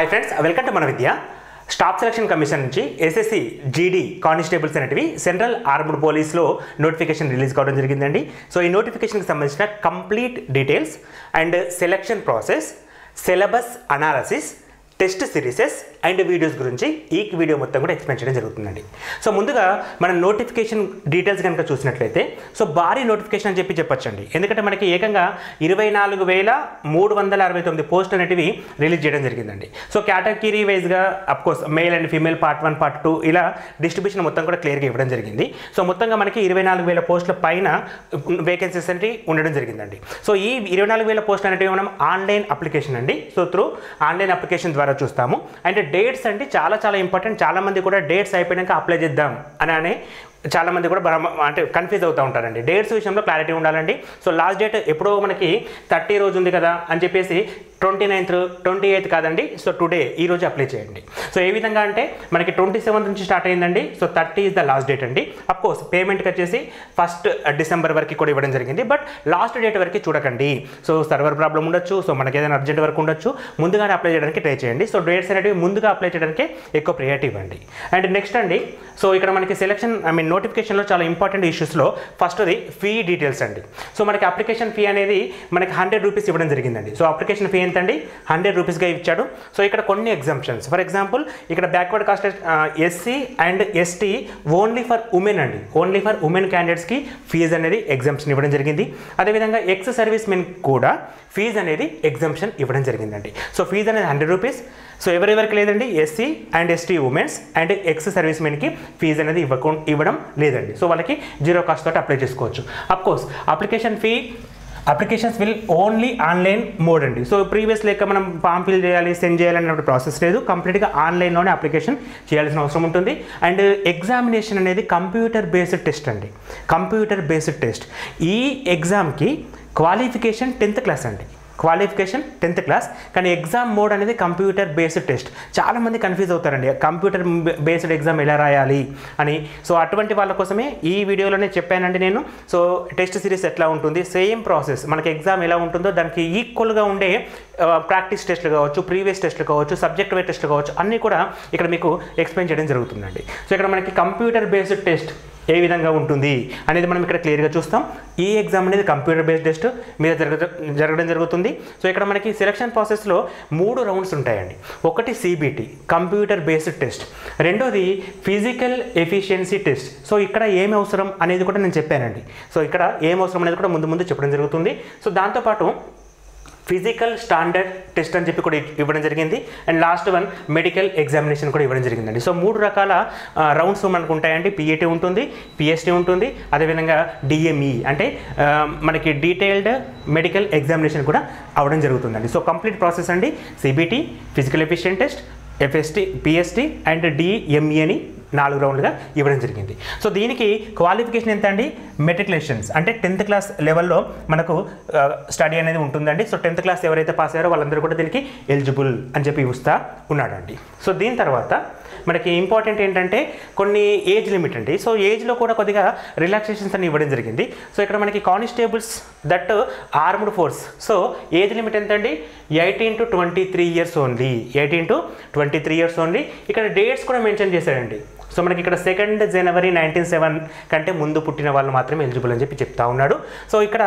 Hi friends welcome to మన విద్య staff selection commission నుంచి SSC GD constables అనేటివి central armed పోలీస్లో నోటిఫికేషన్ రిలీజ్ కావడం జరిగిందండి. సో ఈ నోటిఫికేషన్కి సంబంధించిన complete details and selection process syllabus analysis test series and videos గురించి ఈ వీడియో మొత్తం కూడా ఎక్స్ప్లెయిన్ చేయడం జరుగుతుందండి. సో ముందుగా మనం నోటిఫికేషన్ డీటెయిల్స్ కనుక చూసినట్లయితే సో భారీ నోటిఫికేషన్ అని చెప్పి చెప్పొచ్చండి. ఎందుకంటే మనకి ఏకంగా ఇరవై నాలుగు వేల మూడు వందల అరవై తొమ్మిది పోస్ట్ అనేటివి రిలీజ్ చేయడం జరిగిందండి. సో కేటగిరీ వైజ్గా of course male and female part one part two ఇలా డిస్ట్రిబ్యూషన్ మొత్తం కూడా క్లియర్గా ఇవ్వడం జరిగింది. సో మొత్తంగా మనకి ఇరవై నాలుగు వేల పోస్టుల పైన వేకెన్సీస్ అనేవి ఉండడం జరిగిందండి. సో ఈ ఇరవై నాలుగు వేల పోస్టులు అనేటివి మనం ఆన్లైన్ అప్లికేషన్ అండి. సో త్రూ ఆన్లైన్ అప్లికేషన్ ద్వారా చూస్తాము. అండ్ డేట్స్ అంటే చాలా చాలా ఇంపార్టెంట్. చాలా మంది కూడా డేట్స్ అయిపోయాక అప్లై చేద్దాం అని అనే చాలా మంది కూడా భ్రమ- అంటే కన్ఫ్యూజ్ అవుతూ ఉంటారండి. డేట్స్ విషయంలో క్లారిటీ ఉండాలండి. సో లాస్ట్ డేట్ ఎప్పుడో మనకి థర్టీ రోజు ఉంది కదా అని చెప్పేసి ట్వంటీ నైన్త్ ట్వంటీ ఎయిత్ కాదండి. సో టుడే ఈ రోజు అప్లై చేయండి. సో ఏ విధంగా అంటే మనకి ట్వంటీ సెవెంత్ నుంచి స్టార్ట్ అయిందండి. So thirty is the last date అండి. అఫ్ కోర్స్ పేమెంట్కి వచ్చేసి ఫస్ట్ డిసెంబర్ వరకు కూడా ఇవ్వడం జరిగింది. బట్ లాస్ట్ డేట్ వరకు చూడకండి. సో సర్వర్ ప్రాబ్లం ఉండొచ్చు. సో మనకి ఏదైనా అర్జెంట్ వరకు ఉండొచ్చు. ముందుగానే అప్లై చేయడానికి ట్రై చేయండి. సో డేట్స్ అనేవి ముందుగా అప్లై చేయడానికి ఎక్కువ ప్రియారిటీ ఇవ్వండి. అండ్ నెక్స్ట్ అండి. సో ఇక్కడ మనకి సెలక్షన్ ఐ మీన్ నోటిఫికేషన్లో చాలా ఇంపార్టెంట్ ఇష్యూస్లో ఫస్ట్ది ఫీ డీటెయిల్స్ అండి. సో మనకి అప్లికేషన్ ఫీ అనేది మనకి హండ్రెడ్ రూపీస్ ఇవ్వడం జరిగిందండి. సో అప్లికేషన్ ఫీ ఎంతండి? హండ్రెడ్ రూపీస్గా ఇచ్చాడు. సో ఇక్కడ కొన్ని ఎగ్జామ్షన్స్ ఫర్ ఎగ్జాంపుల్ ఇక్కడ backward caste SC and ST only for women అండి. ఓన్లీ ఫర్ ఉమెన్ క్యాండిడేట్స్కి ఫీజు అనేది ఎగ్జామ్షన్ ఇవ్వడం జరిగింది. అదేవిధంగా ఎక్స్ సర్వీస్ మెన్ కూడా ఫీజు అనేది ఎగ్జామ్షన్ ఇవ్వడం జరిగిందండి. సో ఫీజు అనేది హండ్రెడ్ రూపీస్ సో ఎవరెవరికి లేదండి? SC and ST womens and ex service మెన్కి fee అనేది ఇవ్వకు ఇవ్వడం లేదండి. సో వాళ్ళకి జీరో కాస్ట్ తోటి అప్లై చేసుకోవచ్చు. Of course application fee applications will only online mode అండి. సో ప్రీవియస్ లెక్క మనం ఫామ్ ఫిల్ చేయాలి సెండ్ చేయాలి అనేటువంటి ప్రాసెస్ లేదు. కంప్లీట్గా ఆన్లైన్లోనే అప్లికేషన్ చేయాల్సిన అవసరం ఉంటుంది. అండ్ ఎగ్జామినేషన్ అనేది కంప్యూటర్ బేస్డ్ టెస్ట్ అండి. కంప్యూటర్ బేస్డ్ టెస్ట్ ఈ ఎగ్జామ్కి క్వాలిఫికేషన్ టెన్త్ క్లాస్ అండి. క్వాలిఫికేషన్ టెన్త్ క్లాస్ కానీ ఎగ్జామ్ మోడ్ అనేది కంప్యూటర్ బేస్డ్ టెస్ట్ చాలామంది కన్ఫ్యూజ్ అవుతారండి. కంప్యూటర్ బేస్డ్ ఎగ్జామ్ ఎలా రాయాలి అని. సో అటువంటి వాళ్ళ కోసమే ఈ వీడియోలోనే చెప్పానండి నేను. సో టెస్ట్ సిరీస్ ఎట్లా ఉంటుంది? సేమ్ ప్రాసెస్ మనకి ఎగ్జామ్ ఎలా ఉంటుందో దానికి ఈక్వల్గా ఉండే ప్రాక్టీస్ టెస్ట్లు కావచ్చు ప్రీవియస్ టెస్ట్లు కావచ్చు సబ్జెక్ట్ వైజ్ టెస్ట్లు కావచ్చు అన్నీ కూడా ఇక్కడ మీకు ఎక్స్ప్లెయిన్ చేయడం జరుగుతుందండి. సో ఇక్కడ మనకి కంప్యూటర్ బేస్డ్ టెస్ట్ ఏ విధంగా ఉంటుంది అనేది మనం ఇక్కడ క్లియర్గా చూస్తాం. ఈ ఎగ్జామ్ అనేది కంప్యూటర్ బేస్డ్ టెస్ట్ మీద జరగ జరగడం జరుగుతుంది. సో ఇక్కడ మనకి సెలక్షన్ ప్రాసెస్లో మూడు రౌండ్స్ ఉంటాయండి. ఒకటి సిబిటి కంప్యూటర్ బేస్డ్ టెస్ట్ రెండోది ఫిజికల్ ఎఫిషియన్సీ టెస్ట్ సో ఇక్కడ ఏమి అవసరం అనేది కూడా నేను చెప్పానండి. సో ఇక్కడ ఏం అవసరం అనేది కూడా ముందు ముందు చెప్పడం జరుగుతుంది. సో దాంతోపాటు ఫిజికల్ స్టాండర్డ్ టెస్ట్ అని చెప్పి కూడా ఇవ్వడం జరిగింది. And last one medical examination కూడా ఇవ్వడం జరిగిందండి. సో మూడు రకాల రౌండ్స్ మనకు ఉంటాయండి. పిఏటీ ఉంటుంది పిఎస్టీ ఉంటుంది అదేవిధంగా డిఎంఈ అంటే మనకి డీటెయిల్డ్ మెడికల్ ఎగ్జామినేషన్ కూడా అవ్వడం జరుగుతుందండి. సో కంప్లీట్ ప్రాసెస్ అండి. CBT physical efficient test FST PST and డిఎంఈని నాలుగు రౌండ్లుగా ఇవ్వడం జరిగింది. సో దీనికి క్వాలిఫికేషన్ ఎంత అండి మెట్రికులేషన్స్ అంటే టెన్త్ క్లాస్ లెవెల్లో మనకు స్టడీ అనేది ఉంటుందండి. సో టెన్త్ క్లాస్ ఎవరైతే పాస్ అయ్యారో వాళ్ళందరూ కూడా దీనికి ఎలిజిబుల్ అని చెప్పి ఇస్తా ఉన్నాడండి. సో దీని తర్వాత మనకి ఇంపార్టెంట్ ఏంటంటే కొన్ని ఏజ్ లిమిట్ అండి. సో ఏజ్లో కూడా కొద్దిగా రిలాక్సేషన్స్ అని ఇవ్వడం జరిగింది. సో ఇక్కడ మనకి constables that armed force so age limit ఎంతండి? Eighteen to twenty three years only eighteen to twenty three years only ఇక్కడ డేట్స్ కూడా మెన్షన్ చేశాడండి. సో మనకి ఇక్కడ సెకండ్ జనవరి నైన్టీన్ సెవెన్ కంటే ముందు పుట్టిన వాళ్ళు మాత్రమే ఎలిజిబుల్ అని చెప్పి చెప్తా ఉన్నాడు. సో ఇక్కడ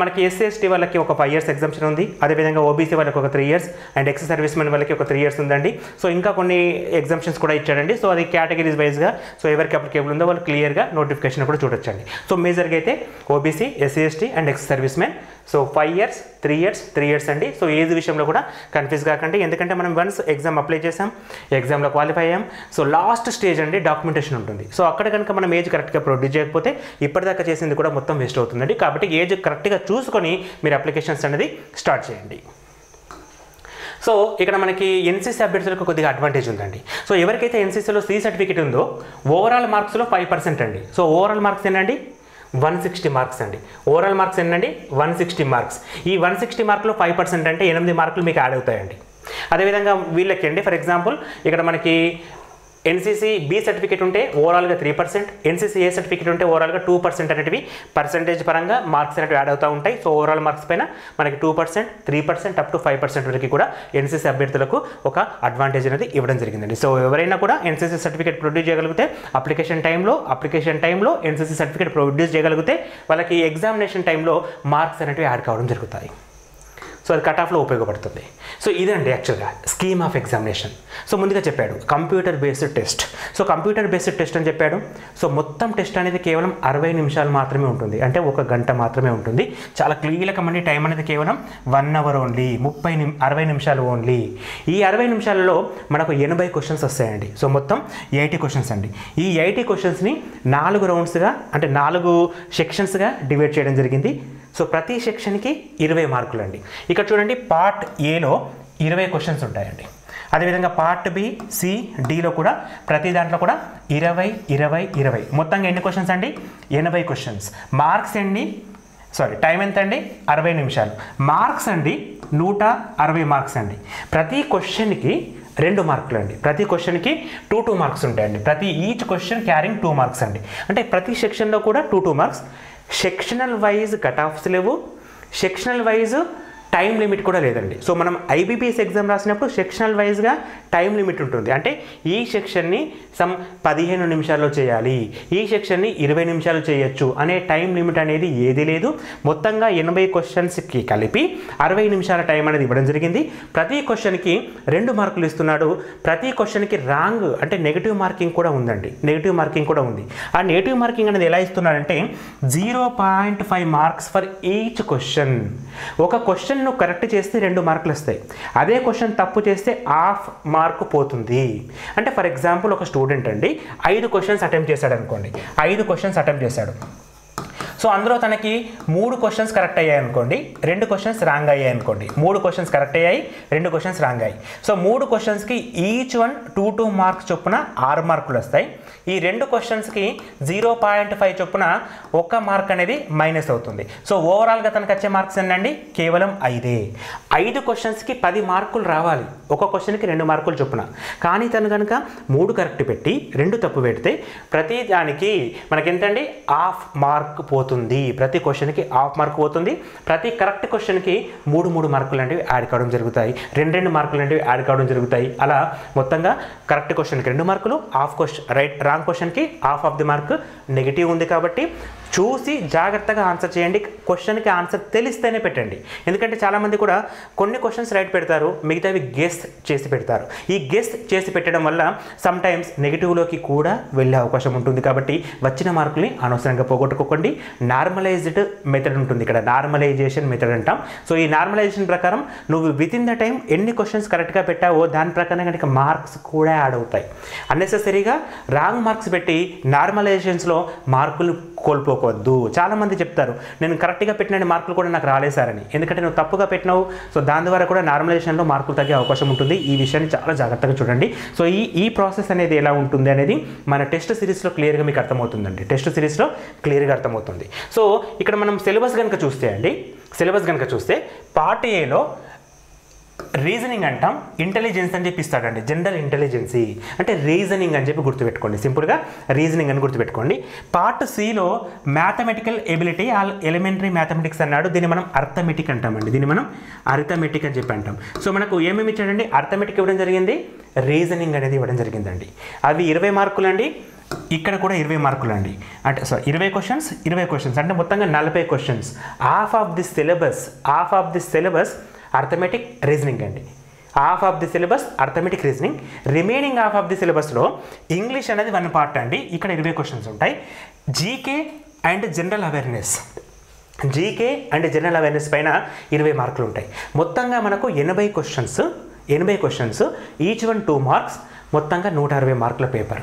మనకి ఎస్సీ ఎస్టీ వాళ్ళకి ఒక ఫైవ్ ఇయర్స్ ఎగ్జామ్షన్ ఉంది. అదేవిధంగా ఓబీసీ వాళ్ళకి ఒక three years and ex service men వాళ్ళకి ఒక త్రీ ఇయర్స్ ఉందండి. సో ఇంకా కొన్ని ఎగ్జామ్షన్స్ కూడా ఇచ్చాడండి. సో అది కేటగిరీస్ వైజ్గా సో ఎవరికి అప్లికేబుల్ ఉందో వాళ్ళు క్లియర్గా నోటిఫికేషన్ కూడా చూడొచ్చండి. సో మేజర్గా అయితే OBC SC ST and ex service men so five years three years three years అండి. సో ఏజ్ విషయంలో కూడా కన్ఫ్యూజ్ కాకండి. ఎందుకంటే మనం వన్స్ ఎగ్జామ్ అప్లై చేసాం ఎగ్జామ్లో క్వాలిఫై అయ్యాం. సో లాస్ట్ స్టేజ్ అండి డాక్యుమెంటేషన్ ఉంటుంది. సో అక్కడ కనుక మనం ఏజ్ కరెక్ట్గా ప్రొడ్యూస్ చేయకపోతే ఇప్పటిదాకా చేసింది కూడా మొత్తం వేస్ట్ అవుతుందండి. కాబట్టి ఏజ్ కరెక్ట్గా చూసుకొని మీరు అప్లికేషన్స్ అనేది స్టార్ట్ చేయండి. సో ఇక్కడ మనకి ఎన్సీసీ అభ్యర్థులకు కొద్దిగా అడ్వాంటేజ్ ఉందండి. సో ఎవరికైతే ఎన్సీసీలో సి సర్టిఫికేట్ ఉందో ఓవరాల్ మార్క్స్లో ఫైవ్ పర్సెంట్ అండి. సో ఓవరాల్ మార్క్స్ ఏంటండి వన్ సిక్స్టీ మార్క్స్ అండి. ఓవరాల్ మార్క్స్ ఏంటండి వన్ సిక్స్టీ మార్క్స్ ఈ వన్ సిక్స్టీ మార్కులో ఫైవ్ పర్సెంట్ అంటే ఎనిమిది మార్కులు మీకు యాడ్ అవుతాయండి. అదేవిధంగా వీళ్ళకి అండి ఫర్ ఎగ్జాంపుల్ ఇక్కడ మనకి ఎన్సీసీ బి సర్టిఫికేట్ ఉంటే ఓవరాల్గా three percent NCC A certificate ఉంటే ఓవరాల్గా టూ పర్సెంట్ అనేటివి పర్సెంటేజ్ పరంగా మార్క్స్ అనేవి యాడ్ అవుతూ ఉంటాయి. సో ఓవరాల్ మార్క్స్ పైన మనకి two percent three percent up to five percent వరకు కూడా ఎన్సీసీ అభ్యర్థులకు ఒక అడ్వాంటేజ్ అనేది ఇవ్వడం జరిగిందండి. సో ఎవరైనా కూడా ఎన్సీసీ సర్టిఫికేట్ ప్రొడ్యూస్ చేయగలిగితే అప్లికేషన్ టైంలో అప్లికేషన్ టైంలో ఎన్సీసీ సర్టిఫికేట్ ప్రొడ్యూస్ చేయగలిగితే వాళ్ళకి ఎగ్జామినేషన్ టైంలో మార్క్స్ అనేవి యాడ్ కావడం జరుగుతాయి. సో అది కట్ ఆఫ్లో ఉపయోగపడుతుంది. సో ఇదండి యాక్చువల్గా స్కీమ్ ఆఫ్ ఎగ్జామినేషన్ సో ముందుగా చెప్పాడు computer based test so computer based test అని చెప్పాడు. సో మొత్తం టెస్ట్ అనేది కేవలం అరవై నిమిషాలు మాత్రమే ఉంటుంది. అంటే ఒక గంట మాత్రమే ఉంటుంది. చాలా కీలకమండి టైం అనేది కేవలం వన్ అవర్ ఓన్లీ ముప్పై నిమి అరవై నిమిషాలు ఓన్లీ ఈ అరవై నిమిషాలలో మనకు ఎనభై క్వశ్చన్స్ వస్తాయండి. సో మొత్తం ఎయిటీ క్వశ్చన్స్ అండి. ఈ ఎయిటీ క్వశ్చన్స్ని నాలుగు రౌండ్స్గా అంటే నాలుగు సెక్షన్స్గా డివైడ్ చేయడం జరిగింది. సో ప్రతి సెక్షన్కి ఇరవై మార్కులు అండి ఇక్కడ చూడండి పార్ట్ ఏలో ఇరవై క్వశ్చన్స్ ఉంటాయండి. అదేవిధంగా పార్ట్ బి సి డిలో కూడా ప్రతి దాంట్లో కూడా ఇరవై ఇరవై ఇరవై. మొత్తంగా ఎన్ని క్వశ్చన్స్ అండి? ఎనభై క్వశ్చన్స్. మార్క్స్ అండి సారీ టైం ఎంత అండి అరవై నిమిషాలు. మార్క్స్ అండి నూట అరవై మార్క్స్ అండి. ప్రతి క్వశ్చన్కి రెండు మార్కులు అండి ప్రతి క్వశ్చన్కి టూ టూ మార్క్స్ ఉంటాయండి. ప్రతి each question carrying two marks అండి. అంటే ప్రతి సెక్షన్లో కూడా two two marks sectional wise cut offs లేవు. సెక్షనల్ వైజ్ టైం లిమిట్ కూడా లేదండి. సో మనం ఐబీపీఎస్ ఎగ్జామ్ రాసినప్పుడు సెక్షనల్ వైజ్గా టైం లిమిట్ ఉంటుంది. అంటే ఈ సెక్షన్ని సమ్ పదిహేను నిమిషాల్లో చేయాలి ఈ సెక్షన్ని ఇరవై నిమిషాలు చేయొచ్చు అనే టైం లిమిట్ అనేది ఏది లేదు. మొత్తంగా ఎనభై క్వశ్చన్స్కి కలిపి అరవై నిమిషాల టైం అనేది ఇవ్వడం జరిగింది. ప్రతి క్వశ్చన్కి రెండు మార్కులు ఇస్తున్నాడు. ప్రతి క్వశ్చన్కి రాంగ్ అంటే నెగిటివ్ మార్కింగ్ కూడా ఉందండి. నెగిటివ్ మార్కింగ్ కూడా ఉంది. ఆ నెగిటివ్ మార్కింగ్ అనేది ఎలా ఇస్తున్నాడంటే zero point five marks for each question. ఒక క్వశ్చన్ క్వశ్చన్ను కరెక్ట్ చేస్తే రెండు మార్కులు వస్తాయి. అదే క్వశ్చన్ తప్పు చేస్తే హాఫ్ మార్క్ పోతుంది. అంటే ఫర్ ఎగ్జాంపుల్ ఒక స్టూడెంట్ అండి ఐదు క్వశ్చన్స్ అటెంప్ట్ చేశాడు అనుకోండి ఐదు క్వశ్చన్స్ అటెంప్ట్ చేశాడు. సో అందులో తనకి మూడు క్వశ్చన్స్ కరెక్ట్ అయ్యాయి అనుకోండి. రెండు క్వశ్చన్స్ రాంగ్ అయ్యాయి అనుకోండి. మూడు క్వశ్చన్స్ కరెక్ట్ అయ్యాయి రెండు క్వశ్చన్స్ రాంగ్ అయ్యాయి. సో మూడు క్వశ్చన్స్కి each one two two marks చొప్పున ఆరు మార్కులు వస్తాయి. ఈ రెండు క్వశ్చన్స్కి జీరో పాయింట్ ఫైవ్ చొప్పున ఒక్క మార్క్ అనేది మైనస్ అవుతుంది. సో ఓవరాల్గా తనకు వచ్చే మార్క్స్ ఏంటండి కేవలం ఐదే. ఐదు క్వశ్చన్స్కి పది మార్కులు రావాలి. ఒక క్వశ్చన్కి రెండు మార్కులు చొప్పున. కానీ తను కనుక మూడు కరెక్ట్ పెట్టి రెండు తప్పు పెడితే ప్రతి దానికి మనకెంతండి హాఫ్ మార్క్ పోతుంది. ప్రతి క్వశ్చన్కి హాఫ్ మార్క్ పోతుంది. ప్రతి కరెక్ట్ క్వశ్చన్కి మూడు మూడు మార్కులు అనేవి యాడ్ కావడం జరుగుతాయి. రెండు రెండు మార్కులు అనేవి యాడ్ కావడం జరుగుతాయి. అలా మొత్తంగా కరెక్ట్ క్వశ్చన్కి రెండు మార్కులు హాఫ్ క్వశ్చన్ రైట్ రాంగ్ క్వశ్చన్కి half of the mark negative ఉంది కాబట్టి చూసి జాగ్రత్తగా ఆన్సర్ చేయండి క్వశ్చన్కి ఆన్సర్ తెలిస్తేనే పెట్టండి. ఎందుకంటే చాలామంది కూడా కొన్ని క్వశ్చన్స్ రైట్ పెడతారు మిగతావి గెస్ చేసి పెడతారు. ఈ గెస్ చేసి పెట్టడం వల్ల సమ్టైమ్స్ నెగిటివ్లోకి కూడా వెళ్ళే అవకాశం ఉంటుంది. కాబట్టి వచ్చిన మార్కుల్ని అనవసరంగా పోగొట్టుకోకండి. నార్మలైజ్డ్ మెథడ్ ఉంటుంది ఇక్కడ. నార్మలైజేషన్ మెథడ్ అంటాం. సో ఈ నార్మలైజేషన్ ప్రకారం నువ్వు విత్ ఇన్ ద టైం ఎన్ని క్వశ్చన్స్ కరెక్ట్గా పెట్టావో దాని ప్రకారం కనుక మార్క్స్ కూడా యాడ్ అవుతాయి. అన్నెసెసరీగా రాంగ్ మార్క్స్ పెట్టి నార్మలైజేషన్స్లో మార్కులు కోల్పోవద్దు చాలామంది చెప్తారు నేను కరెక్ట్గా పెట్టిన మార్కులు కూడా నాకు రాలేసారని ఎందుకంటే నువ్వు తప్పుగా పెట్టినావు సో దాని ద్వారా కూడా నార్మలైజేషన్లో మార్కులు తగ్గే అవకాశం ఉంటుంది. ఈ విషయాన్ని చాలా జాగ్రత్తగా చూడండి. సో ఈ ఈ ప్రాసెస్ అనేది ఎలా ఉంటుంది అనేది మన టెస్ట్ సిరీస్లో క్లియర్గా మీకు అర్థమవుతుందండి. టెస్ట్ సిరీస్లో క్లియర్గా అర్థమవుతుంది. సో ఇక్కడ మనం సిలబస్ కనుక చూస్తే అండి సిలబస్ కనుక చూస్తే పార్ట్ ఏలో రీజనింగ్ అంటాం ఇంటెలిజెన్స్ అని చెప్పి ఇస్తాడండి జనరల్ ఇంటెలిజెన్సీ అంటే రీజనింగ్ అని చెప్పి గుర్తుపెట్టుకోండి. సింపుల్గా రీజనింగ్ అని గుర్తుపెట్టుకోండి. పార్ట్ సిలో mathematical ability all elementary mathematics అన్నాడు. దీన్ని మనం అర్థమెటిక్ అంటామండి. దీన్ని మనం అర్థమెటిక్ అని చెప్పి అంటాం. సో మనకు ఏమేమి ఇచ్చాడండి? అర్థమెటిక్ ఇవ్వడం జరిగింది. రీజనింగ్ అనేది ఇవ్వడం జరిగిందండి. అవి ఇరవై మార్కులు అండి ఇక్కడ కూడా ఇరవై మార్కులు అండి అంటే సారీ ఇరవై క్వశ్చన్స్ ఇరవై క్వశ్చన్స్ అంటే మొత్తంగా నలభై questions half of the syllabus half of the syllabus arithmetic reasoning అండి. Half of the syllabus arithmetic reasoning remaining half of the సిలబస్లో ఇంగ్లీష్ అనేది వన్ పార్ట్ అండి. ఇక్కడ ఇరవై క్వశ్చన్స్ ఉంటాయి. GK and general awareness GK and general awareness పైన ఇరవై మార్కులు ఉంటాయి. మొత్తంగా మనకు ఎనభై క్వశ్చన్స్ ఎనభై questions each one two marks మొత్తంగా నూట అరవై మార్కుల పేపర్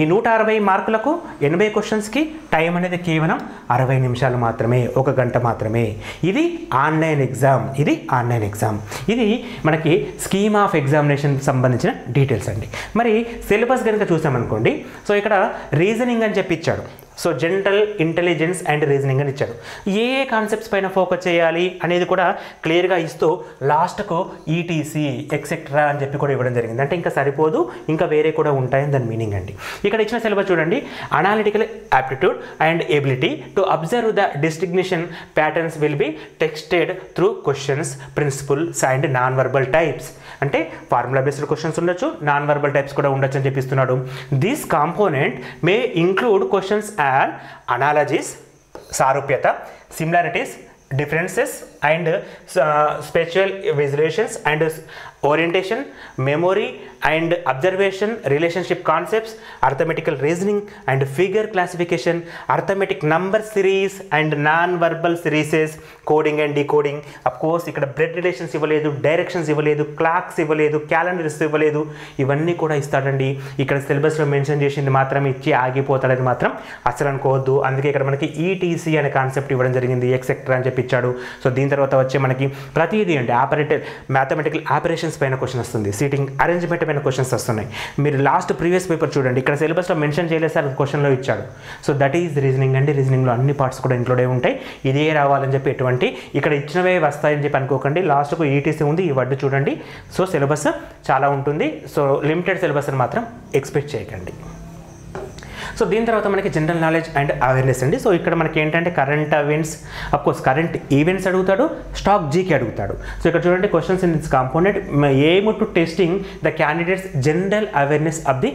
ఈ నూట అరవై మార్కులకు ఎనభై క్వశ్చన్స్కి టైం అనేది కేవలం అరవై నిమిషాలు మాత్రమే ఒక గంట మాత్రమే. ఇది ఆన్లైన్ ఎగ్జామ్ ఇది ఆన్లైన్ ఎగ్జామ్. ఇది మనకి స్కీమ్ ఆఫ్ ఎగ్జామినేషన్ సంబంధించిన డీటెయిల్స్ అండి. మరి సిలబస్ కనుక చూసామనుకోండి సో ఇక్కడ రీజనింగ్ అని చెప్పి ఇచ్చాడు. So general intelligence and reasoning అని ఇచ్చాడు. ఏ ఏ కాన్సెప్ట్స్ పైన ఫోకస్ చేయాలి అనేది కూడా క్లియర్గా ఇస్తూ లాస్ట్కు ఈటీసీ ఎక్సెట్రా అని చెప్పి కూడా ఇవ్వడం జరిగింది. అంటే ఇంకా సరిపోదు ఇంకా వేరే కూడా ఉంటాయని దాని మీనింగ్ అండి. ఇక్కడ ఇచ్చిన సిలబస్ చూడండి. Analytical aptitude and ability to observe the distinction patterns will be tested through questions principles and non verbal types అంటే ఫార్ములా బేస్డ్ క్వశ్చన్స్ ఉండొచ్చు నాన్ వర్బల్ టైప్స్ కూడా ఉండొచ్చు అని చెప్పిస్తున్నాడు this component may include questions and analogies, sarupyata, similarities, differences and uh, spatial visualizations and uh, memory and observation relationship concepts arithmetical reasoning and figure classification arithmetic number series and non verbal series coding and decoding of course ఇక్కడ blood relations ఇవ్వలేదు directions ఇవ్వలేదు clocks ఇవ్వలేదు calendars ఇవ్వలేదు. ఇవన్నీ కూడా ఇస్తాడండి. ఇక్కడ సిలబస్లో మెన్షన్ చేసింది మాత్రం ఇచ్చి ఆగిపోతాడని మాత్రం అసలు అనుకోవద్దు. అందుకే ఇక్కడ మనకి ఈటీసీ అనే కాన్సెప్ట్ ఇవ్వడం జరిగింది ఎక్సెక్టర్ అని చెప్పి ఇచ్చాడు. సో దీని తర్వాత వచ్చే మనకి ప్రతిదీ అండి. ఆపరేటర్ మ్యాథమెటికల్ ఆపరేషన్స్ పైన క్వశ్చన్ వస్తుంది. సీటింగ్ అరేంజ్మెంట్ పైన క్వశ్చన్స్ వస్తున్నాయి. మీరు లాస్ట్ ప్రీవియస్ పేపర్ చూడండి. ఇక్కడ సిలబస్లో మెన్షన్ చేయలేదు సార్ క్వశ్చన్లో ఇచ్చాడు. సో దట్ ఈజ్ రీజనింగ్ అండి. రీజనింగ్లో అన్ని పార్ట్స్ కూడా ఇంక్లూడ్ అయి ఉంటాయి. ఇదే రావాలని చెప్పి ఎటువంటి ఇక్కడ ఇచ్చినవే వస్తాయని చెప్పి అనుకోకండి. లాస్ట్కు ఈటీసీ ఉంది. ఈ వడ్డు చూడండి. సో సిలబస్ చాలా ఉంటుంది. సో లిమిటెడ్ సిలబస్ని మాత్రం ఎక్స్పెక్ట్ చేయకండి. సో దీని తర్వాత మనకి జనరల్ నాలెడ్జ్ అండ్ అవేర్నెస్ అండి. సో ఇక్కడ మనకి ఏంటంటే current events course current events అడుగుతాడు స్టాక్ జీకి అడుగుతాడు. సో ఇక్కడ చూడండి questions in this component aim to testing the candidates general awareness of the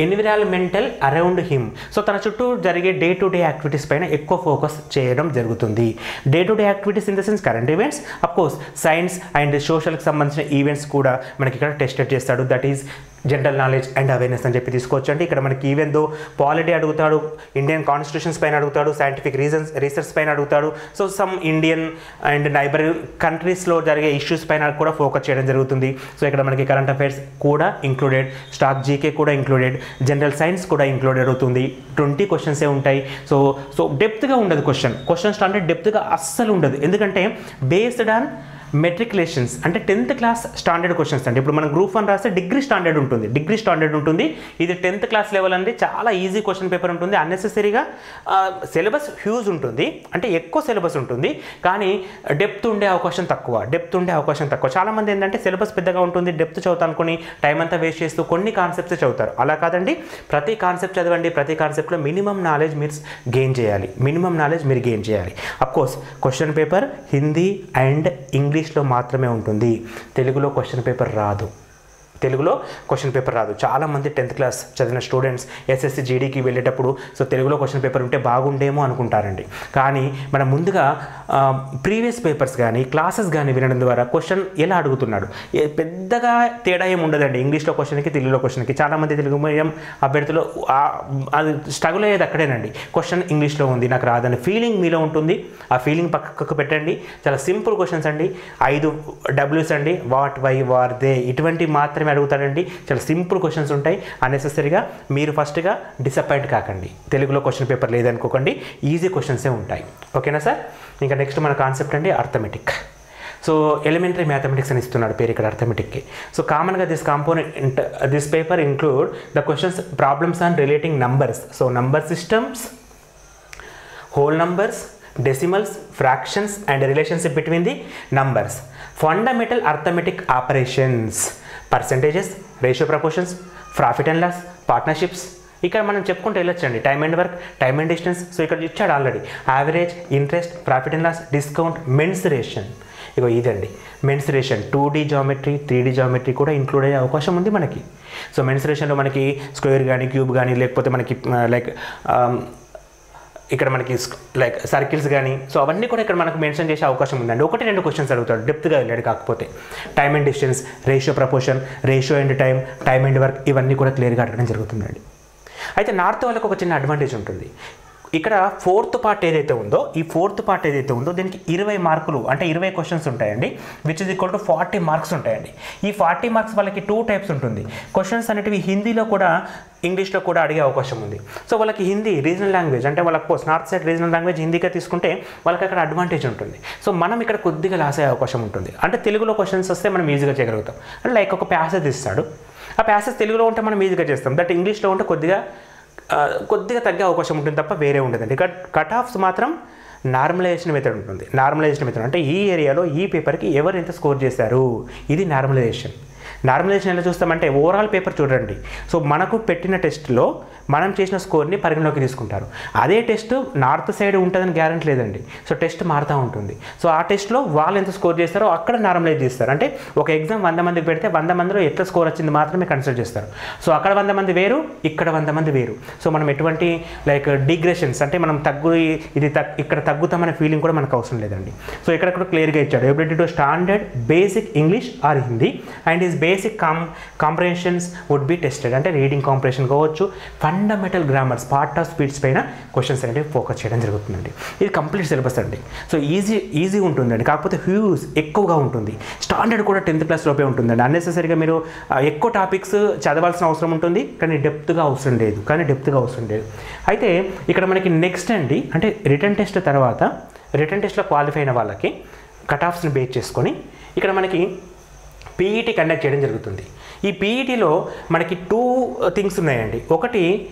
environmental around him so తన చుట్టూ జరిగే డే టు డే యాక్టివిటీస్ పైన ఎక్కువ ఫోకస్ చేయడం జరుగుతుంది. Day to day activities in the sense current events of course science and సోషల్కి సంబంధించిన events కూడా మనకి ఇక్కడ టెస్టెడ్ చేస్తాడు. That is general knowledge and awareness అని చెప్పి తీసుకోవచ్చు అండి ఇక్కడ మనకి ఈవెన్ దో పాలిటీ అడుగుతాడు ఇండియన్ కాన్స్టిట్యూషన్స్ పైన అడుగుతాడు సైంటిఫిక్ రీజన్స్ రీసెర్చ్ పైన అడుగుతాడు. So some Indian and neighbour కంట్రీస్లో జరిగే ఇష్యూస్ పైన కూడా ఫోకస్ చేయడం జరుగుతుంది. సో ఇక్కడ మనకి కరెంట్ అఫైర్స్ కూడా ఇంక్లూడెడ్ స్టాక్ జీకే కూడా ఇంక్లూడెడ్ జనరల్ సైన్స్ కూడా ఇంక్లూడెడ్ అవుతుంది. ట్వంటీ క్వశ్చన్సే ఉంటాయి. సో సో డెప్త్గా ఉండదు క్వశ్చన్ క్వశ్చన్స్ అంటే డెప్త్గా అస్సలు ఉండదు. ఎందుకంటే బేస్డ్ ఆన్ మెట్రికులేషన్స్ అంటే టెన్త్ క్లాస్ స్టాండర్డ్ క్వశ్చన్స్ అండి. ఇప్పుడు మనం గ్రూప్ వన్ రాస్తే డిగ్రీ స్టాండర్డ్ ఉంటుంది. డిగ్రీ స్టాండర్డ్ ఉంటుంది. ఇది టెన్త్ క్లాస్ లెవెల్ అండి. చాలా ఈజీ క్వశ్చన్ పేపర్ ఉంటుంది. అన్నెసెసరీగా సిలబస్ హ్యూజ్ ఉంటుంది. అంటే ఎక్కువ సిలబస్ ఉంటుంది. కానీ డెప్త్ ఉండే అవకాశం తక్కువ. డెప్త్ ఉండే అవకాశం తక్కువ. చాలామంది ఏంటంటే సిలబస్ పెద్దగా ఉంటుంది. డెప్త్ చదువుతా అనుకుని టైం అంతా వేస్ట్ చేస్తూ కొన్ని కాన్సెప్ట్స్ చదువుతారు. అలా కాదండి. ప్రతి కాన్సెప్ట్ చదవండి. ప్రతి కాన్సెప్ట్లో మినిమం నాలెడ్జ్ మీరు గెయిన్ చేయాలి. మినిమం నాలెడ్జ్ మీరు గెయిన్ చేయాలి. Of course question paper Hindi and English ఇంగ్లీష్లో మాత్రమే ఉంటుంది. తెలుగులో క్వశ్చన్ పేపర్ రాదు. తెలుగులో క్వశ్చన్ పేపర్ రాదు. చాలామంది టెన్త్ క్లాస్ చదివిన స్టూడెంట్స్ ఎస్ఎస్సి జీడీకి వెళ్ళేటప్పుడు సో తెలుగులో క్వశ్చన్ పేపర్ ఉంటే బాగుండేమో అనుకుంటారండి. కానీ మనం ముందుగా ప్రీవియస్ పేపర్స్ కానీ క్లాసెస్ కానీ వినడం ద్వారా క్వశ్చన్ ఎలా అడుగుతున్నాడు? పెద్దగా తేడా ఏమి ఉండదండి. ఇంగ్లీష్లో క్వశ్చన్కి తెలుగులో క్వశ్చన్కి చాలామంది తెలుగు మీడియం అభ్యర్థులు అది స్ట్రగుల్ అయ్యేది అక్కడేనండి. క్వశ్చన్ ఇంగ్లీష్లో ఉంది నాకు రాదని ఫీలింగ్ మీలో ఉంటుంది. ఆ ఫీలింగ్ పక్కకు పెట్టండి. చాలా సింపుల్ క్వశ్చన్స్ అండి. ఐదు డబ్ల్యూస్ అండి. వాట్ వై వార్ దే ఇటువంటి మాత్రమే అడుగుతాడండి చాలా సింపుల్ క్వశ్చన్స్ ఉంటాయి. అన్నెసెసరీగా మీరు ఫస్ట్గా డిసప్పాయింట్ కాకండి. తెలుగులో క్వశ్చన్ పేపర్ లేదనుకోకండి. ఈజీ క్వశ్చన్సే ఉంటాయి. ఓకేనా సార్ ఇంకా నెక్స్ట్ మన కాన్సెప్ట్ అండి అర్థమెటిక్ సో ఎలిమెంటరీ మ్యాథమెటిక్స్ అని ఇస్తున్నాడు పేరు ఇక్కడ అర్థమెటిక్కి సో కామన్గా this component this paper include the questions problems on relating numbers so number systems whole numbers decimals fractions and relationship between the numbers fundamental arithmetic operations percentages ratio proportions profit and loss partnerships ఇక్కడ మనం చెప్పుకుంటూ వెళ్ళొచ్చండి. Time and work time and distance so ఇక్కడ ఇచ్చాడు already average interest profit and loss discount mensuration ఇగో ఇదండి. Mensuration two D geometry three D geometry కూడా include అయ్యే అవకాశం ఉంది మనకి. సో మెన్సరేషన్లో మనకి స్క్వేర్ కానీ క్యూబ్ కానీ లేకపోతే మనకి uh, లైక్ um, ఇక్కడ మనకి లైక్ సర్కిల్స్ కానీ సో అవన్నీ కూడా ఇక్కడ మనకు మెన్షన్ చేసే అవకాశం ఉందండి. ఒకటి రెండు క్వశ్చన్స్ అడుగుతాడు. డెప్త్గా వెళ్ళాడు కాకపోతే. Time and distance ratio proportion ratio and time time and work ఇవన్నీ కూడా క్లియర్గా అడగడం జరుగుతుందండి. అయితే నార్త్ వాళ్ళకి ఒక చిన్న అడ్వాంటేజ్ ఉంటుంది. ఇక్కడ ఫోర్త్ పార్ట్ ఏదైతే ఉందో ఈ ఫోర్త్ పార్ట్ ఏదైతే ఉందో దీనికి ఇరవై మార్కులు అంటే ఇరవై క్వశ్చన్స్ ఉంటాయండి which is equal to forty marks ఉంటాయండి. ఈ ఫార్టీ మార్క్స్ వాళ్ళకి టూ టైప్స్ ఉంటుంది. క్వశ్చన్స్ అనేటివి హిందీలో కూడా ఇంగ్లీష్లో కూడా అడిగే అవకాశం ఉంది. సో వాళ్ళకి హిందీ రీజనల్ లాంగ్వేజ్ అంటే వాళ్ళకి నార్త్ సైడ్ రీజనల్ లాంగ్వేజ్ హిందీగా తీసుకుంటే వాళ్ళకి అక్కడ అడ్వాంటేజ్ ఉంటుంది. సో మనం ఇక్కడ కొద్దిగా లాస్ అయ్యే అవకాశం ఉంటుంది. అంటే తెలుగులో క్వశ్చన్స్ వస్తే మనం ఈజీగా చేయగలుగుతాం. అంటే లైక్ ఒక ప్యాసేజ్ ఇస్తాడు. ఆ ప్యాసేజ్ తెలుగులో ఉంటే మనం ఈజీగా చేస్తాం. దట్ ఇంగ్లీష్లో ఉంటే కొద్దిగా కొద్దిగా తగ్గే అవకాశం ఉంటుంది తప్ప వేరే ఉండదండి. కట్ కట్ ఆఫ్స్ మాత్రం నార్మలైజేషన్ మెథడ్ ఉంటుంది. నార్మలైజేషన్ మెథడ్ అంటే ఈ ఏరియాలో ఈ పేపర్కి ఎవరు ఎంత స్కోర్ చేశారు? ఇది నార్మలైజేషన్. నార్మలైజేషన్ ఎలా చూస్తామంటే ఓవరాల్ పేపర్ చూడండి. సో మనకు పెట్టిన టెస్ట్లో మనం చేసిన స్కోర్ని పరిగణలోకి తీసుకుంటారు. అదే టెస్ట్ నార్త్ సైడ్ ఉంటుందని గ్యారంటీ లేదండి. సో టెస్ట్ మారుతూ ఉంటుంది. సో ఆ టెస్ట్లో వాళ్ళు ఎంత స్కోర్ చేస్తారో అక్కడ నార్మలైజ్ చేస్తారు. అంటే ఒక ఎగ్జామ్ వంద మందికి పెడితే వంద మందిలో ఎట్లా స్కోర్ వచ్చింది మాత్రమే కన్సిడర్ చేస్తారు. సో అక్కడ వంద మంది వేరు ఇక్కడ వంద మంది వేరు. సో మనం ఎటువంటి లైక్ డిగ్రెషన్స్ అంటే మనం తగ్గు ఇది తగ్ ఇక్కడ తగ్గుతామనే ఫీలింగ్ కూడా మనకు అవసరం లేదండి. సో ఇక్కడ కూడా క్లియర్గా ఇచ్చాడు. Ability to standard basic English or Hindi. And is basic com comprehensions would be tested. అంటే రీడింగ్ కాంప్రహెన్షన్ కావచ్చు fundamental grammars part of speeches పైన క్వశ్చన్స్ అనేవి ఫోకస్ చేయడం జరుగుతుందండి. ఇది కంప్లీట్ సిలబస్ అండి. సో ఈజీ ఈజీ ఉంటుందండి. కాకపోతే హ్యూస్ ఎక్కువగా ఉంటుంది. స్టాండర్డ్ కూడా టెన్త్ క్లాస్ లోపే ఉంటుందండి. అన్నెసెసరీగా మీరు ఎక్కువ టాపిక్స్ చదవాల్సిన అవసరం ఉంటుంది కానీ డెప్త్గా అవసరం లేదు. కానీ డెప్త్గా అవసరం లేదు. అయితే ఇక్కడ మనకి నెక్స్ట్ అండి. అంటే రిటర్న్ టెస్ట్ తర్వాత రిటర్న్ టెస్ట్లో క్వాలిఫై అయిన వాళ్ళకి కట్ ఆఫ్స్ని బేస్ చేసుకొని ఇక్కడ మనకి పీఈటీ కండక్ట్ చేయడం జరుగుతుంది. ఈ పీఈటీలో మనకి టూ థింగ్స్ ఉన్నాయండి. ఒకటి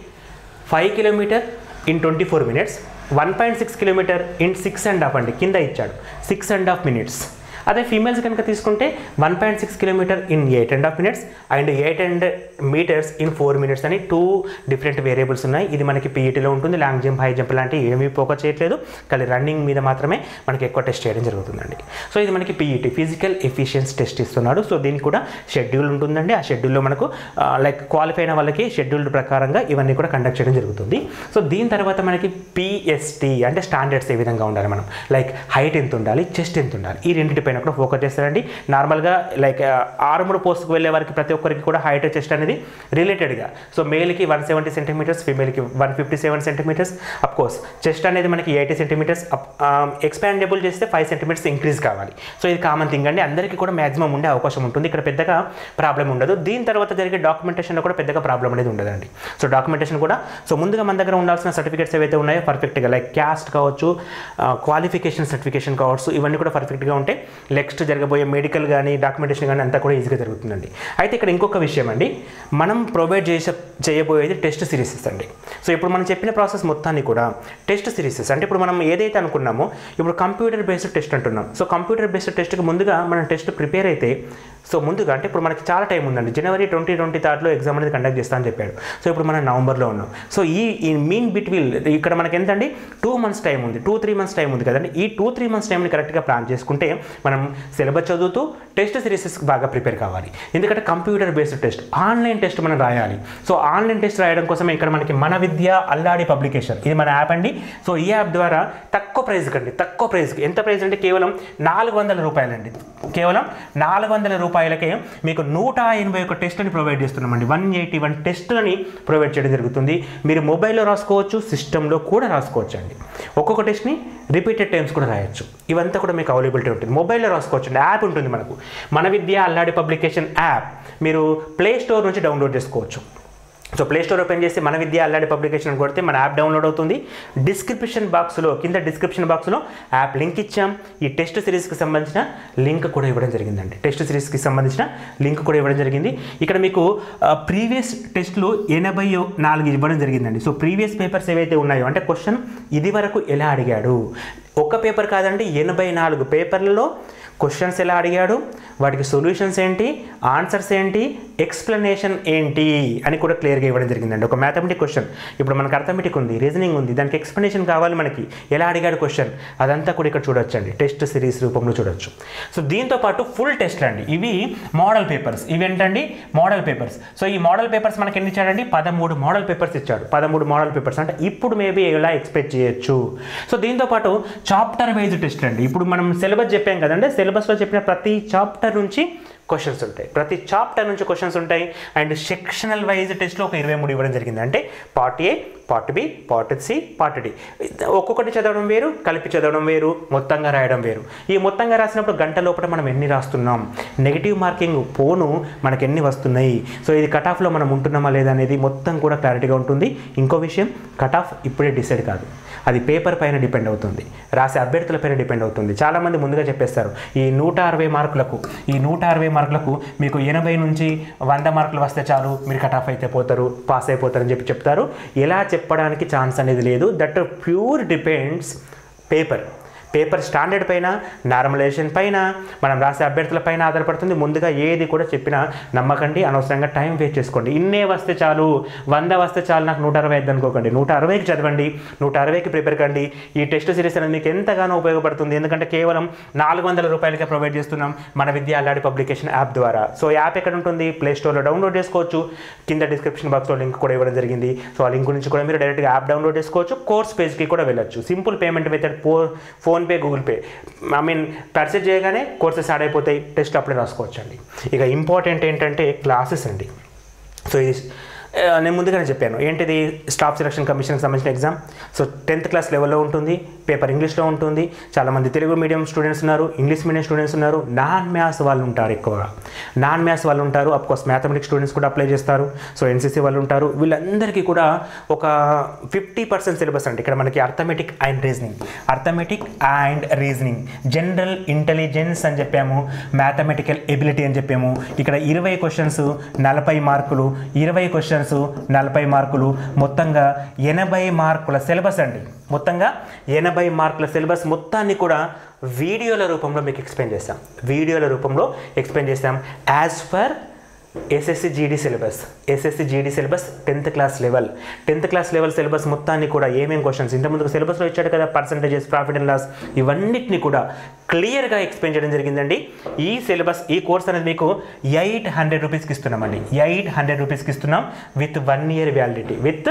five kilometre in twenty four minutes one point six kilometre in six and half అండి. కింద ఇచ్చాడు. Six and half minutes. అదే ఫీమేల్స్ కనుక తీసుకుంటే one point six kilometre in eight and half minutes and eight and meters in four minutes అని two different variables ఉన్నాయి. ఇది మనకి పీఈటీలో ఉంటుంది. లాంగ్ జంప్ హై జంప్ లాంటివి ఏమీ ఫోకస్ చేయట్లేదు. కానీ రన్నింగ్ మీద మాత్రమే మనకి ఎక్కువ టెస్ట్ చేయడం జరుగుతుందండి. సో ఇది మనకి పీఈటీ ఫిజికల్ ఎఫిషియన్స్ టెస్ట్ ఇస్తున్నాడు. సో దీనికి కూడా షెడ్యూల్ ఉంటుందండి. ఆ షెడ్యూల్లో మనకు లైక్ క్వాలిఫై అయిన వాళ్ళకి షెడ్యూల్డ్ ప్రకారంగా ఇవన్నీ కూడా కండక్ట్ చేయడం జరుగుతుంది. సో దీని తర్వాత మనకి పిఎస్టీ అంటే స్టాండర్డ్స్ ఏ విధంగా ఉండాలి మనం? లైక్ హైట్ ఎంత ఉండాలి? చెస్ట్ ఎంత ఉండాలి? ఈ రెండింటిపైన పైన ఫోకస్ చేస్తారండి. నార్మల్గా లైక్ ఆరుమూడు పోస్ట్కి వెళ్ళే వారికి ప్రతి ఒక్కరికి కూడా హైట్ చెస్ట్ అనేది రిలేటెడ్గా. సో మేల్కి one seventy centimetres ఫీమేల్కి one fifty seven centimetres. Of course chest అనేది మనకి ఎయిటీ సెంటీమీటర్స్ ఎక్స్పాండబుల్ చేస్తే ఫైవ్ సెంటీమీటర్స్ ఇంక్రీజ్ కావాలి. సో ఇది కామన్ థింగ్ అండి. అందరికీ కూడా మాక్సిమం ఉండే అవకాశం ఉంటుంది. ఇక్కడ పెద్దగా ప్రాబ్లం ఉండదు. దీని తర్వాత జరిగే డాక్యుమెంటేషన్లో కూడా పెద్దగా ప్రాబ్లం అనేది ఉండదండి. సో డాక్యుమెంటేషన్ కూడా సో ముందుగా మన దగ్గర ఉండాల్సిన సర్టిఫికేట్స్ ఏవైతే ఉన్నాయో పర్ఫెక్ట్గా లైక్ క్యాస్ట్ కావచ్చు క్వాలిఫికేషన్ సర్టిఫికేషన్ కావచ్చు ఇవన్నీ కూడా పర్ఫెక్ట్గా ఉంటే నెక్స్ట్ జరగబోయే మెడికల్ కానీ డాక్యుమెంటేషన్ కానీ అంతా కూడా ఈజీగా జరుగుతుందండి. అయితే ఇక్కడ ఇంకొక విషయం అండి. మనం ప్రొవైడ్ చేసే చేయబోయేది టెస్ట్ సిరీసెస్ అండి. సో ఇప్పుడు మనం చెప్పిన ప్రాసెస్ మొత్తాన్ని కూడా టెస్ట్ సిరీసెస్ అంటే ఇప్పుడు మనం ఏదైతే అనుకున్నామో ఇప్పుడు కంప్యూటర్ బేస్డ్ టెస్ట్ అంటున్నాం. సో కంప్యూటర్ బేస్డ్ టెస్ట్కి ముందుగా మనం టెస్ట్ ప్రిపేర్ అయితే సో ముందుగా అంటే ఇప్పుడు మనకి చాలా టైం ఉందండి. జనవరి ట్వంటీ ట్వంటీ థర్డ్లో ఎగ్జామ్ అనేది కండక్ట్ చేస్తా అని చెప్పాడు. సో ఇప్పుడు మనం నవంబర్లో ఉన్నాం. సో ఈ ఈ మీన్ బిట్వీల్ ఇక్కడ మనకి ఎంతండి? టూ మంత్స్ టైం ఉంది. టూ త్రీ మంత్స్ టైం ఉంది కదండి. ఈ టూ త్రీ మంత్స్ టైంని కరెక్ట్గా ప్లాన్ చేసుకుంటే మనం సిలబస్ చదువుతూ టెస్ట్ సిరీసెస్కి బాగా ప్రిపేర్ కావాలి. ఎందుకంటే computer based test online test మనం రాయాలి. సో ఆన్లైన్ టెస్ట్ రాయడం కోసమే ఇక్కడ మనకి మన విద్య అల్లాడి పబ్లికేషన్. ఇది మన యాప్ అండి. సో ఈ యాప్ ద్వారా తక్కువ ప్రైస్కి అండి తక్కువ ప్రైజ్కి. ఎంత ప్రైస్ అంటే కేవలం నాలుగు వందల రూపాయలండి. కేవలం నాలుగు వందల రూపాయలకే మీకు నూట ఎనభై ఒక టెస్ట్ని ప్రొవైడ్ చేస్తున్నామండి. వన్ ఎయిటీ వన్ టెస్ట్లని ప్రొవైడ్ చేయడం జరుగుతుంది. మీరు మొబైల్లో రాసుకోవచ్చు సిస్టంలో కూడా రాసుకోవచ్చు అండి ఒక్కొక్క టెస్ట్ని రిపీటెడ్ టైమ్స్ కూడా రాయొచ్చు. ఇవంతా కూడా మీకు అవైలబిలిటీ ఉంటుంది. మొబైల్ మొబైల్లో రాసుకోవచ్చు అండి యాప్ ఉంటుంది మనకు. మన విద్య అల్లాడి పబ్లికేషన్ యాప్ మీరు ప్లే స్టోర్ నుంచి డౌన్లోడ్ చేసుకోవచ్చు. సో ప్లే స్టోర్ ఓపెన్ చేసి మన విద్య అల్లాడి పబ్లికేషన్ కొడితే మన యాప్ డౌన్లోడ్ అవుతుంది. డిస్క్రిప్షన్ బాక్స్లో కింద డిస్క్రిప్షన్ బాక్స్లో యాప్ లింక్ ఇచ్చాం. ఈ టెస్ట్ సిరీస్కి సంబంధించిన లింక్ కూడా ఇవ్వడం జరిగిందండి. టెస్ట్ సిరీస్కి సంబంధించిన లింక్ కూడా ఇవ్వడం జరిగింది. ఇక్కడ మీకు ప్రీవియస్ టెస్ట్లు ఎనభై నాలుగు ఇవ్వడం జరిగిందండి. సో ప్రీవియస్ పేపర్స్ ఏవైతే ఉన్నాయో అంటే క్వశ్చన్ ఇది వరకు ఎలా అడిగాడు? ఒక్క పేపర్ కాదండి ఎనభై నాలుగు పేపర్లలో క్వశ్చన్స్ ఎలా అడిగాడు? వాటికి సొల్యూషన్స్ ఏంటి? ఆన్సర్స్ ఏంటి? ఎక్స్ప్లెనేషన్ ఏంటి? అని కూడా క్లియర్గా ఇవ్వడం జరిగిందండి. ఒక మ్యాథమెటిక్ క్వశ్చన్ ఇప్పుడు మనకు అర్థమెటిక్ ఉంది రీజనింగ్ ఉంది దానికి ఎక్స్ప్లెనేషన్ కావాలి మనకి. ఎలా అడిగాడు క్వశ్చన్ అదంతా కూడా ఇక్కడ చూడొచ్చండి. టెస్ట్ సిరీస్ రూపంలో చూడొచ్చు. సో దీంతో పాటు ఫుల్ టెస్ట్ అండి ఇవి మోడల్ పేపర్స్ ఇవి ఏంటండి? మోడల్ పేపర్స్ సో ఈ మోడల్ పేపర్స్ మనకి ఎన్ని ఇచ్చాడండి? పదమూడు మోడల్ పేపర్స్ ఇచ్చాడు. పదమూడు మోడల్ పేపర్స్ అంటే ఇప్పుడు మేబీ ఎలా ఎక్స్పెక్ట్ చేయొచ్చు? సో దీంతో పాటు చాప్టర్ వైజ్ టెస్ట్ అండి ఇప్పుడు మనం సిలబస్ చెప్పాం కదండి? సిలబస్లో చెప్పిన ప్రతి చాప్టర్ నుంచి క్వశ్చన్స్ ఉంటాయి. ప్రతి చాప్టర్ నుంచి క్వశ్చన్స్ ఉంటాయి. అండ్ సెక్షనల్ వైజ్ టెస్ట్లో ఒక ఇరవై మూడు ఇవ్వడం జరిగింది. అంటే part A part B part C part D ఒక్కొక్కటి చదవడం వేరు కలిపి చదవడం వేరు మొత్తంగా రాయడం వేరు. ఈ మొత్తంగా రాసినప్పుడు గంట లోపల మనం ఎన్ని రాస్తున్నాం? నెగిటివ్ మార్కింగ్ పోను మనకి ఎన్ని వస్తున్నాయి? సో ఇది కట్ ఆఫ్లో మనం ఉంటున్నామా లేదా అనేది మొత్తం కూడా క్లారిటీగా ఉంటుంది. ఇంకో విషయం కట్ ఆఫ్ ఇప్పుడే డిసైడ్ కాదు. అది పేపర్ పైన డిపెండ్ అవుతుంది. రాసే అభ్యర్థుల పైన డిపెండ్ అవుతుంది. చాలామంది ముందుగా చెప్పేస్తారు ఈ నూట అరవై మార్కులకు ఈ నూట అరవై మార్కులకు మీకు ఎనభై నుంచి వంద మార్కులు వస్తే చాలు మీరు కట్ ఆఫ్ అయితే పోతారు పాస్ అయిపోతారని చెప్పి చెప్తారు. ఎలా చెప్పడానికి ఛాన్స్ అనేది లేదు. That pure depends paper paper standard పైన నార్మలైజేషన్ పైన మనం రాసే అభ్యర్థుల పైన ఆధారపడుతుంది. ముందుగా ఏది కూడా చెప్పినా నమ్మకండి అనవసరంగా టైం వేస్ట్ చేసుకోండి. ఇన్నే వస్తే చాలు వంద వస్తే చాలు నాకు నూట అరవై ఐదు అనుకోకండి. నూట అరవైకి చదవండి నూట అరవైకి ప్రిపేర్ కండి. ఈ టెస్ట్ సిరీస్ అనేది మీకు ఎంతగానో ఉపయోగపడుతుంది. ఎందుకంటే కేవలం నాలుగు వందల రూపాయలకే ప్రొవైడ్ చేస్తున్నాం మన విద్య అల్లాడి పబ్లికేషన్ యాప్ ద్వారా. సో యాప్ ఎక్కడ ఉంటుంది? ప్లే స్టోర్లో డౌన్లోడ్ చేసుకోవచ్చు. కింద డిస్క్రిప్షన్ బాక్స్లో లింక్ కూడా ఇవ్వడం జరిగింది. సో ఆ లింక్ నుంచి కూడా మీరు డైరెక్ట్గా యాప్ డౌన్లోడ్ చేసుకోవచ్చు. కోర్స్ పేజ్కి కూడా వెళ్ళొచ్చు. Simple payment method phone PhonePe Google Pay. I mean purchase చేయగానే కోర్సెస్ యాడ్ అయిపోతాయి టెస్ట్ అప్పుడే రాసుకోవచ్చు అండి ఇక ఇంపార్టెంట్ ఏంటంటే క్లాసెస్ అండి. సో ఇది నేను ముందుగానే చెప్పాను. ఏంటిది? స్టాఫ్ సెలక్షన్ కమిషన్కి సంబంధించిన ఎగ్జామ్ సో టెన్త్ క్లాస్ లెవెల్లో ఉంటుంది పేపర్ ఇంగ్లీష్లో ఉంటుంది. చాలామంది తెలుగు మీడియం స్టూడెంట్స్ ఉన్నారు ఇంగ్లీష్ మీడియం స్టూడెంట్స్ ఉన్నారు. నాన్ మ్యాథ్స్ వాళ్ళు ఉంటారు ఎక్కువగా. నాన్ మ్యాథ్స్ వాళ్ళు ఉంటారు. అఫ్కోర్స్ మ్యాథమెటిక్స్ స్టూడెంట్స్ కూడా అప్లై చేస్తారు. సో ఎన్సీసీ వాళ్ళు ఉంటారు. వీళ్ళందరికీ కూడా ఒక ఫిఫ్టీ పర్సెంట్ సిలబస్ అండి. ఇక్కడ మనకి arithmetic and reasoning arithmetic and reasoning general intelligence అని చెప్పాము. మ్యాథమెటికల్ ఎబిలిటీ అని చెప్పాము. ఇక్కడ ఇరవై క్వశ్చన్స్ నలభై మార్కులు ఇరవై క్వశ్చన్స్ నలభై మార్కులు. మొత్తంగా ఎనభై మార్కుల సిలబస్ అండి. మొత్తంగా ఎనభై మార్కుల సిలబస్ మొత్తాన్ని కూడా వీడియోల రూపంలో మీకు ఎక్స్ప్లెయిన్ చేస్తాం. వీడియోల రూపంలో ఎక్స్ప్లెయిన్ చేస్తాం. As per SSC GD syllabus. SSC GD syllabus tenth class level. Tenth class level syllabus మొత్తాన్ని కూడా ఏమేం క్వశ్చన్స్ ఇంతకుముందు సిలబస్లో ఇచ్చాడు కదా పర్సంటేజెస్ ప్రాఫిట్ అండ్ లాస్ ఇవన్నిటిని కూడా క్లియర్గా ఎక్స్ప్లెయిన్ చేయడం జరిగిందండి. ఈ సిలబస్ ఈ కోర్స్ అనేది మీకు ఎయిట్ హండ్రెడ్ రూపీస్కి ఇస్తున్నామండి. ఎయిట్ హండ్రెడ్ రూపీస్కి ఇస్తున్నాం with one year validity. With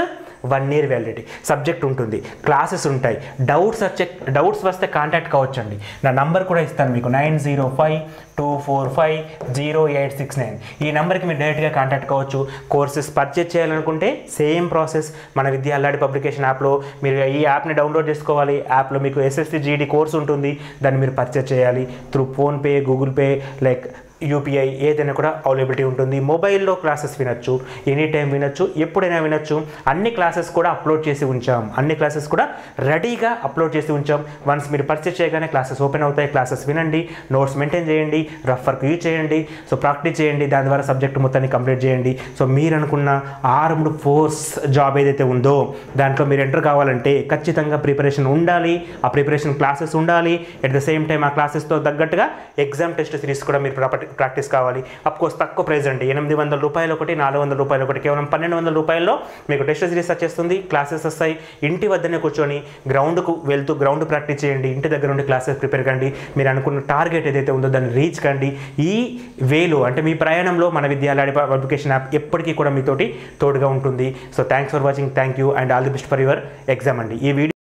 one year validity. Subject ఉంటుంది క్లాసెస్ ఉంటాయి. డౌట్స్ వచ్చే డౌట్స్ వస్తే కాంటాక్ట్ కావచ్చండి. నా నంబర్ కూడా ఇస్తాను మీకు nine zero five two four five zero eight six nine. ఈ నెంబర్కి మీరు డైరెక్ట్గా కాంటాక్ట్ కావచ్చు. కోర్సెస్ పర్చేజ్ చేయాలనుకుంటే సేమ్ ప్రాసెస్ మన విద్య అల్లాడి పబ్లికేషన్ యాప్లో మీరు ఈ యాప్ని డౌన్లోడ్ చేసుకోవాలి. యాప్లో మీకు ఎస్ఎస్సి జీడీ కోర్స్ ఉంటుంది. దాన్ని మీరు పర్చేజ్ చేయాలి through PhonePe Google Pay like UPI ఏదైనా కూడా అవైలబిలిటీ ఉంటుంది. మొబైల్లో క్లాసెస్ వినొచ్చు ఎనీ టైం వినొచ్చు ఎప్పుడైనా వినొచ్చు. అన్ని క్లాసెస్ కూడా అప్లోడ్ చేసి ఉంచాం. అన్ని క్లాసెస్ కూడా రెడీగా అప్లోడ్ చేసి ఉంచాం. వన్స్ మీరు పర్చేస్ చేయగానే క్లాసెస్ ఓపెన్ అవుతాయి క్లాసెస్ వినండి నోట్స్ మెయింటైన్ చేయండి రఫ్ వర్క్ యూజ్ చేయండి సో ప్రాక్టీస్ చేయండి దాని ద్వారా సబ్జెక్ట్ మొత్తాన్ని కంప్లీట్ చేయండి. సో మీరు అనుకున్న ఆర్మ్డ్ ఫోర్స్ జాబ్ ఏదైతే ఉందో దాంట్లో మీరు ఎంటర్ కావాలంటే ఖచ్చితంగా ప్రిపరేషన్ ఉండాలి. ఆ ప్రిపరేషన్ క్లాసెస్ ఉండాలి. ఎట్ ద సేమ్ టైం ఆ క్లాసెస్తో తగ్గట్టుగా ఎగ్జామ్ టెస్ట్ సిరీస్ కూడా మీరు ప్రాక్టీస్ కావాలి. అఫ్కోర్స్ తక్కువ ప్రైజ్ అండి. ఎనిమిది వందల రూపాయలు ఒకటి నాలుగు వందల రూపాయలు ఒకటి. కేవలం పన్నెండు వందల రూపాయల్లో మీకు టెస్ట్ సిరీస్ వచ్చేస్తుంది క్లాసెస్ వస్తాయి. ఇంటి వద్దనే కూర్చొని గ్రౌండ్కు వెళ్తూ గ్రౌండ్ ప్రాక్టీస్ చేయండి. ఇంటి దగ్గర ఉండి క్లాసెస్ ప్రిపేర్ కండి. మీరు అనుకున్న టార్గెట్ ఏదైతే ఉందో దాన్ని రీచ్ కండి. ఈ వేలో అంటే మీ ప్రయాణంలో మన విద్యాలయ అప్లికేషన్ యాప్ ఎప్పటికీ కూడా మీతోటి తోడుగా ఉంటుంది. So thanks for watching thank you and all the best for your exam అండి. ఈ వీడియో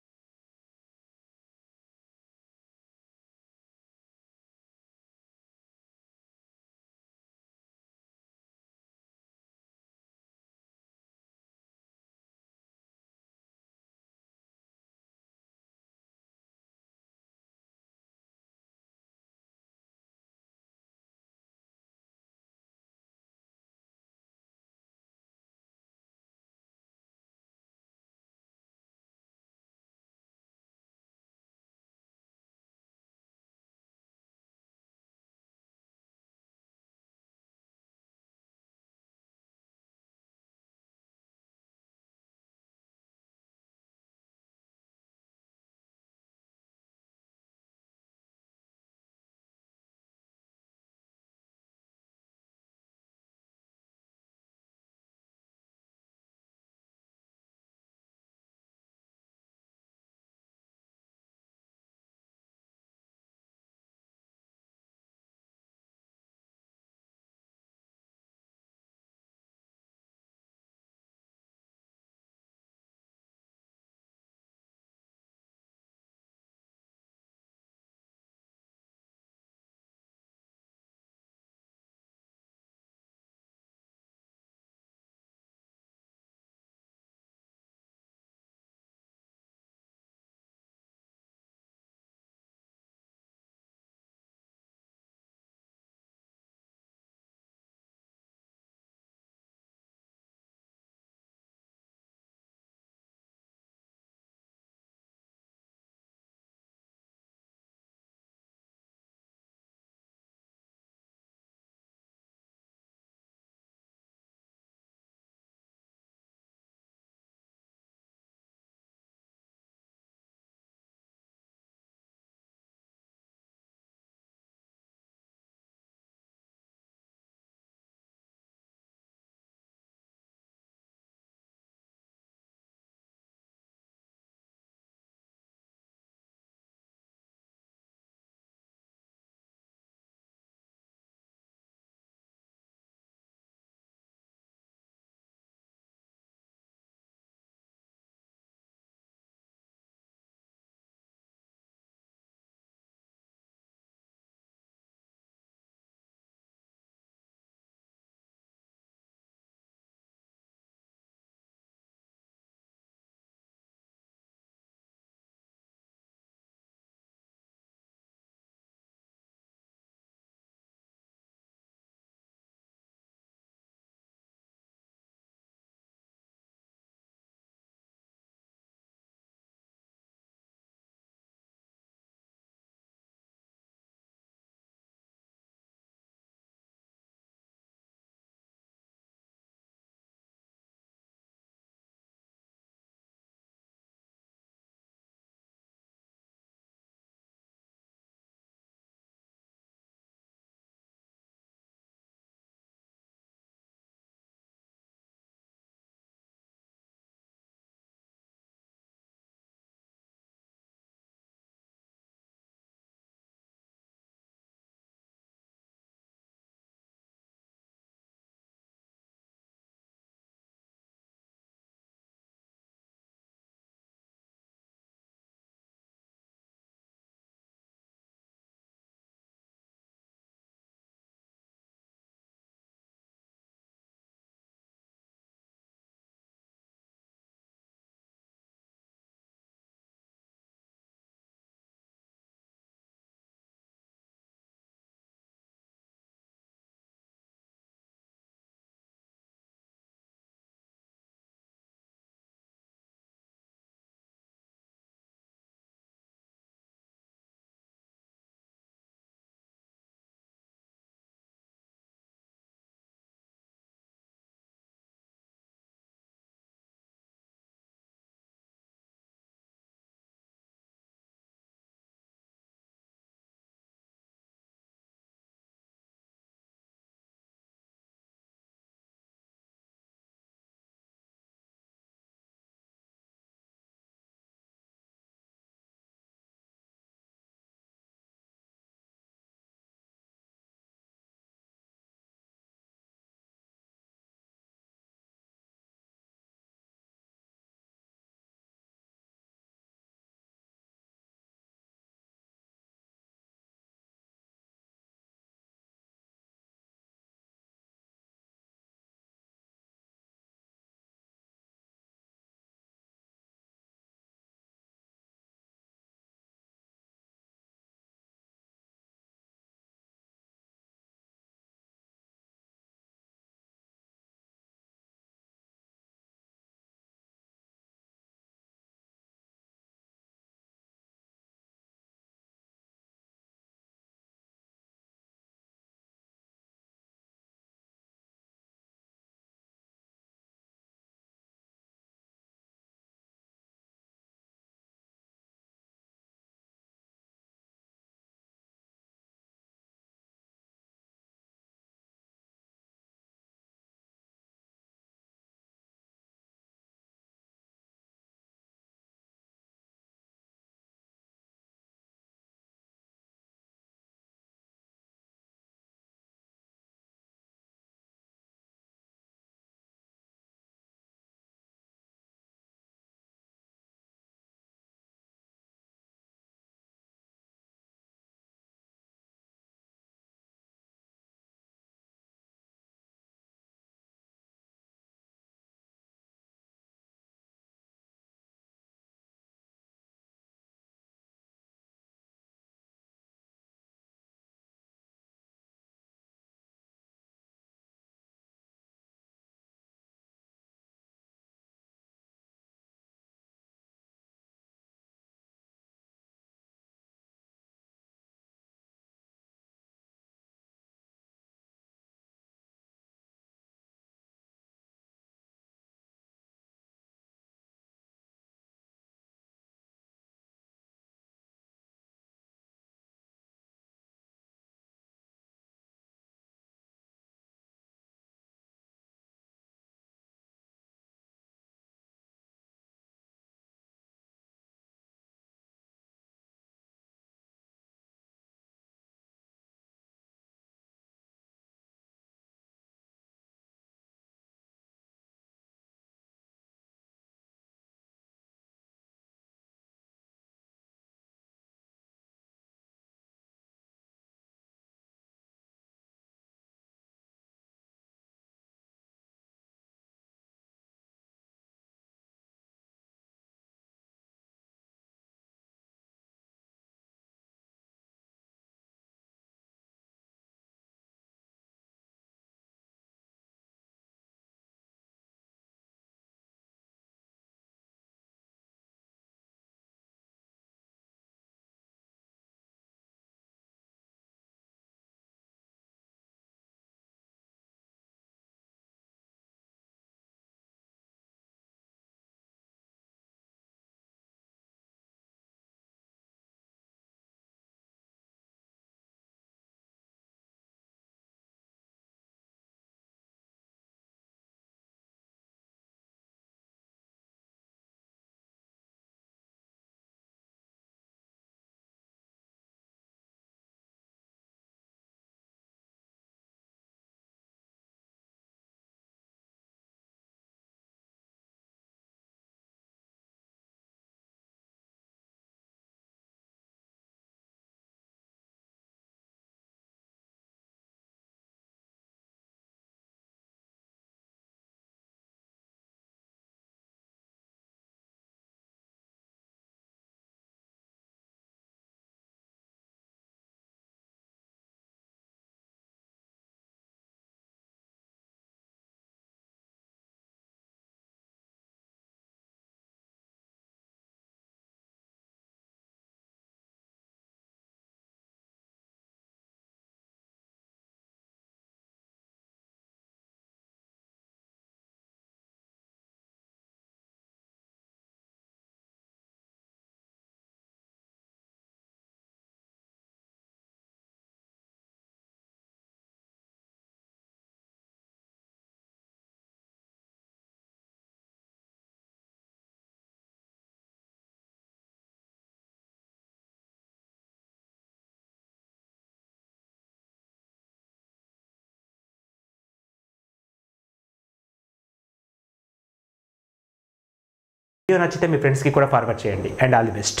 వీడియో నచ్చితే మీ ఫ్రెండ్స్కి కూడా ఫార్వర్డ్ చేయండి. And all the best